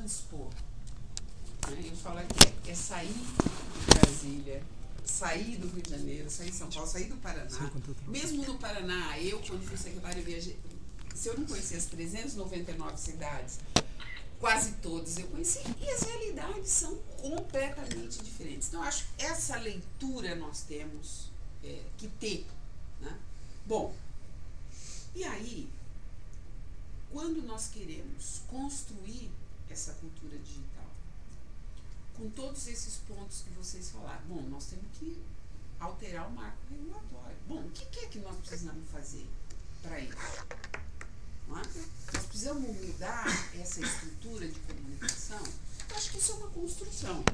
transpor. Eu falo que é, é sair de Brasília, sair do Rio de Janeiro, sair de São Paulo, sair do Paraná. Mesmo no Paraná, eu, quando fui secretária, viajei. Se eu não conhecia as 399 cidades, quase todas eu conheci, e as realidades são completamente diferentes. Então, acho que essa leitura nós temos é, que ter. Né? Bom, e aí, quando nós queremos construir essa cultura digital, com todos esses pontos que vocês falaram, bom, nós temos que alterar o marco regulatório. Bom, o que é que nós precisamos fazer para isso? É? Nós precisamos mudar essa estrutura de comunicação. Eu acho que isso é uma construção.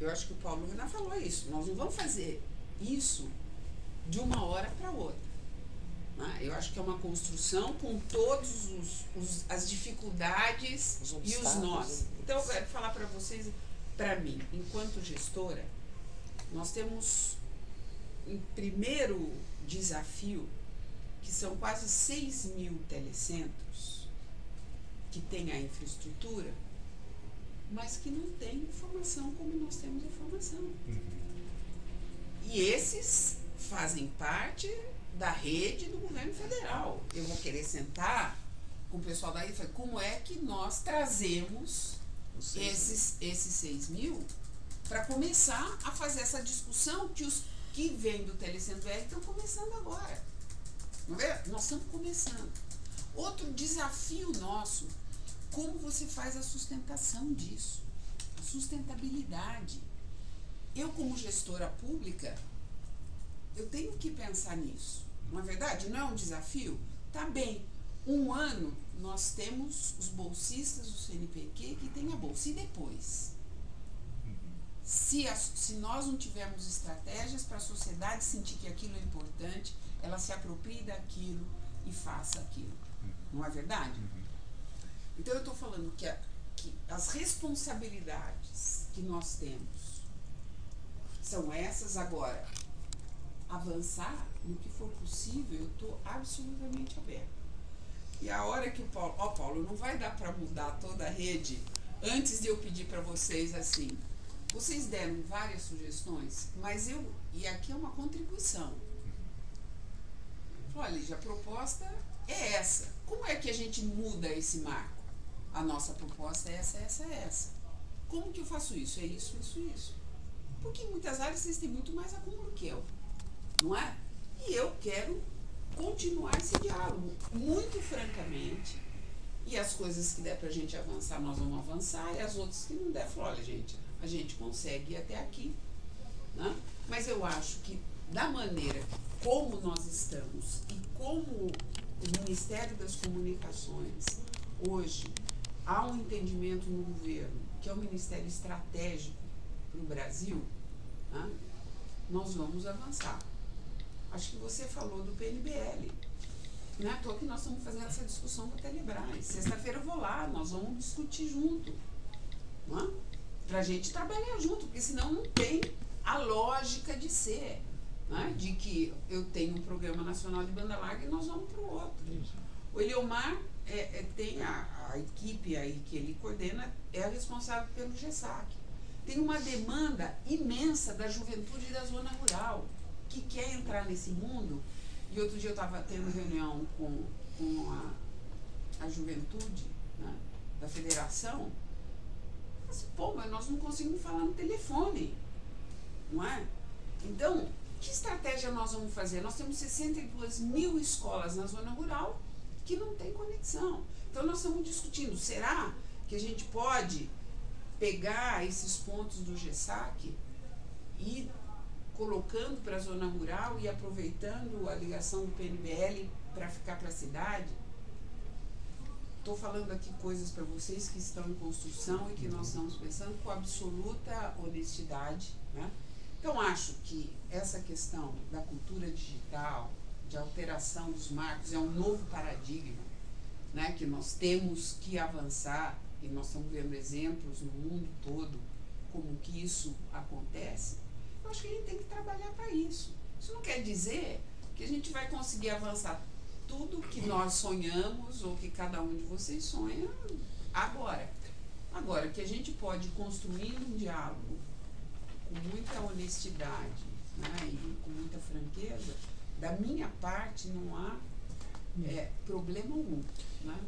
Eu acho que o Paulo Renan falou isso. Nós não vamos fazer isso de uma hora para outra. Né? Eu acho que é uma construção com todas as dificuldades os e os nós. Então, eu quero falar para vocês, para mim, enquanto gestora, nós temos um primeiro desafio, que são quase 6 mil telecentros que têm a infraestrutura, mas que não têm informação como nós temos informação. Uhum. E esses fazem parte da rede do governo federal. Eu vou querer sentar com o pessoal daí e falar, como é que nós trazemos esses, esses 6 mil para começar a fazer essa discussão que os que vêm do Telecentro BR estão começando agora. Não é? Nós estamos começando. Outro desafio nosso, como você faz a sustentação disso? A sustentabilidade. Eu, como gestora pública, eu tenho que pensar nisso. Não é verdade? Não é um desafio? Tá bem. Um ano nós temos os bolsistas do CNPq que tem a bolsa. E depois? Se, se nós não tivermos estratégias para a sociedade sentir que aquilo é importante, ela se aproprie daquilo e faça aquilo. Não é verdade? Então eu estou falando que, a, que as responsabilidades que nós temos são essas agora avançar no que for possível, eu estou absolutamente aberto. E a hora que o Paulo, ó oh, Paulo, não vai dar para mudar toda a rede antes de eu pedir para vocês assim. Vocês deram várias sugestões, mas eu, e aqui é uma contribuição. Olha, a proposta é essa. Como é que a gente muda esse marco? A nossa proposta é essa, essa, essa. Como que eu faço isso? É isso, isso, isso. Porque em muitas áreas vocês têm muito mais acúmulo que eu não é? E eu quero continuar esse diálogo, muito francamente. E as coisas que der para a gente avançar, nós vamos avançar, e as outras que não der, olha, gente, a gente consegue ir até aqui. Né? Mas eu acho que, da maneira como nós estamos e como o Ministério das Comunicações hoje há um entendimento no governo que é um ministério estratégico para o Brasil, né? nós vamos avançar. Acho que você falou do PNBL. Não é à toa que nós estamos fazendo essa discussão com a Telebrás. Sexta-feira eu vou lá, nós vamos discutir junto. Não é? Para a gente trabalhar junto, porque senão não tem a lógica de ser. É? De que eu tenho um programa nacional de banda larga e nós vamos para o outro. O Eliomar é, é, tem a, a, equipe aí que ele coordena, é a responsável pelo GESAC. Tem uma demanda imensa da juventude da zona rural que quer entrar nesse mundo. E outro dia eu estava tendo reunião com, com a, a juventude né, da federação. Pô, mas nós não conseguimos falar no telefone. Não é? Então, que estratégia nós vamos fazer? Nós temos 62 mil escolas na zona rural que não tem conexão. Então, nós estamos discutindo: será que a gente pode pegar esses pontos do GESAC e colocando para a zona rural e aproveitando a ligação do PNBL para ficar para a cidade. Estou falando aqui coisas para vocês que estão em construção e que nós estamos pensando com absoluta honestidade. Né? Então, acho que essa questão da cultura digital, de alteração dos marcos, é um novo paradigma né, que nós temos que avançar e nós estamos vendo exemplos no mundo todo como que isso acontece eu acho que a gente tem que trabalhar para isso. Isso não quer dizer que a gente vai conseguir avançar tudo que nós sonhamos ou que cada um de vocês sonha agora. Agora, que a gente pode construir um diálogo com muita honestidade né, e com muita franqueza, da minha parte não há é, problema algum. Né?